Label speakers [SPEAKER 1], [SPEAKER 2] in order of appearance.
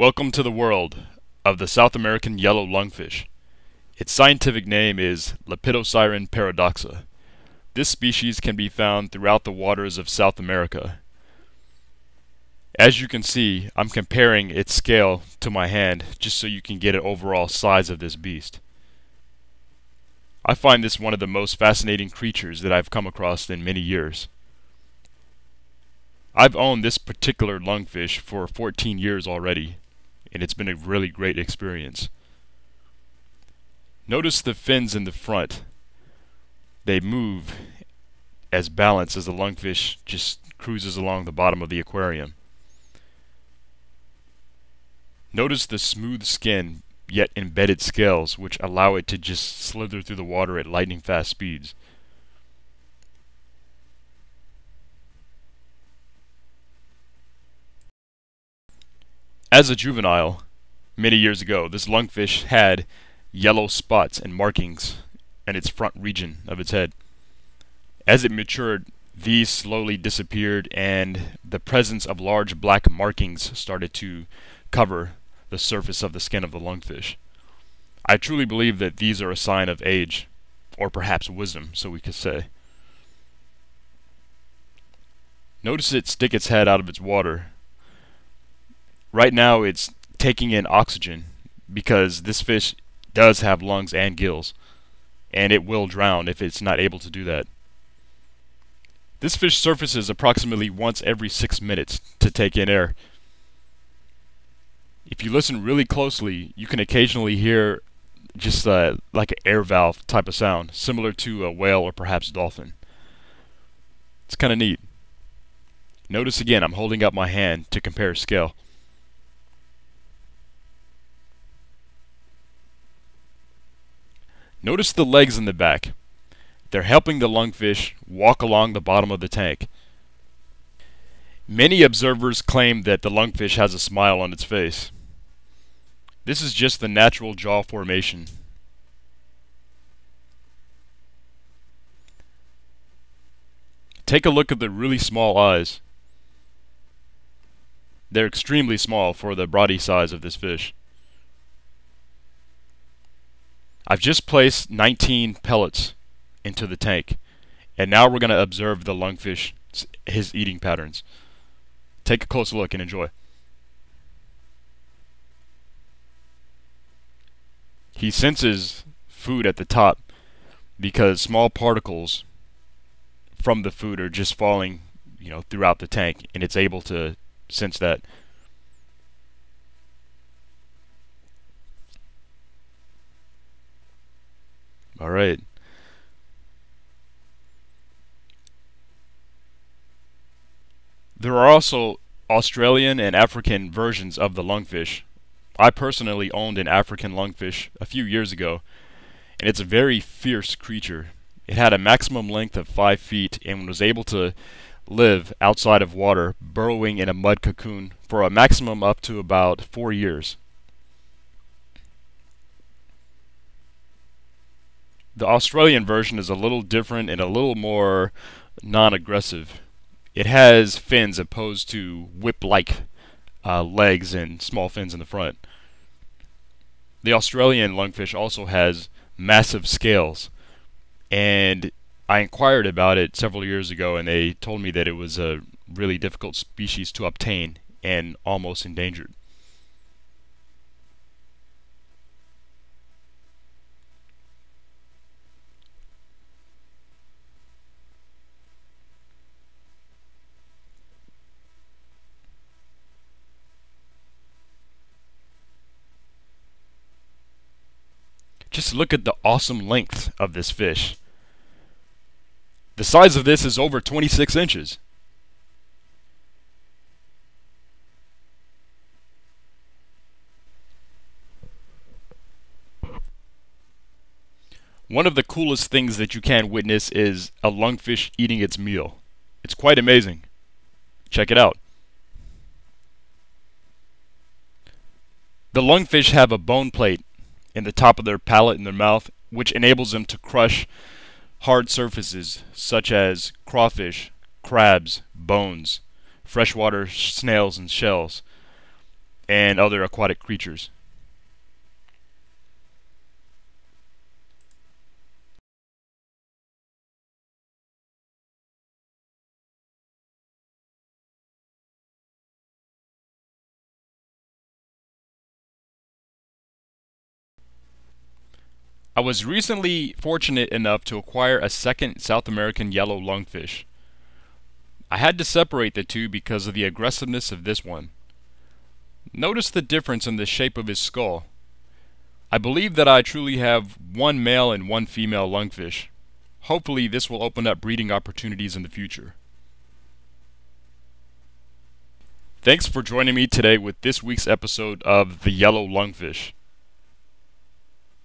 [SPEAKER 1] Welcome to the world of the South American yellow lungfish. Its scientific name is Lepidosiren paradoxa. This species can be found throughout the waters of South America. As you can see, I'm comparing its scale to my hand just so you can get an overall size of this beast. I find this one of the most fascinating creatures that I've come across in many years. I've owned this particular lungfish for 14 years already, and it's been a really great experience. Notice the fins in the front. They move as balanced as the lungfish just cruises along the bottom of the aquarium. Notice the smooth skin yet embedded scales which allow it to just slither through the water at lightning fast speeds. As a juvenile, many years ago, this lungfish had yellow spots and markings in its front region of its head. As it matured, these slowly disappeared and the presence of large black markings started to cover the surface of the skin of the lungfish. I truly believe that these are a sign of age, or perhaps wisdom, so we could say. Notice it stick its head out of its water right now it's taking in oxygen because this fish does have lungs and gills and it will drown if it's not able to do that. This fish surfaces approximately once every six minutes to take in air. If you listen really closely, you can occasionally hear just uh, like an air valve type of sound, similar to a whale or perhaps dolphin. It's kind of neat. Notice again, I'm holding up my hand to compare scale. Notice the legs in the back. They're helping the lungfish walk along the bottom of the tank. Many observers claim that the lungfish has a smile on its face. This is just the natural jaw formation. Take a look at the really small eyes. They're extremely small for the body size of this fish. I've just placed 19 pellets into the tank. And now we're going to observe the lungfish, his eating patterns. Take a closer look and enjoy. He senses food at the top because small particles from the food are just falling, you know, throughout the tank and it's able to sense that. All right. There are also Australian and African versions of the lungfish. I personally owned an African lungfish a few years ago, and it's a very fierce creature. It had a maximum length of 5 feet and was able to live outside of water, burrowing in a mud cocoon for a maximum up to about 4 years. The Australian version is a little different and a little more non-aggressive. It has fins opposed to whip-like uh, legs and small fins in the front. The Australian lungfish also has massive scales, and I inquired about it several years ago, and they told me that it was a really difficult species to obtain and almost endangered. Just look at the awesome length of this fish. The size of this is over 26 inches. One of the coolest things that you can witness is a lungfish eating its meal. It's quite amazing. Check it out. The lungfish have a bone plate in the top of their palate and their mouth, which enables them to crush hard surfaces such as crawfish, crabs, bones, freshwater snails, and shells. and other aquatic creatures. I was recently fortunate enough to acquire a second South American yellow lungfish. I had to separate the two because of the aggressiveness of this one. Notice the difference in the shape of his skull. I believe that I truly have one male and one female lungfish. Hopefully this will open up breeding opportunities in the future. Thanks for joining me today with this week's episode of The Yellow Lungfish.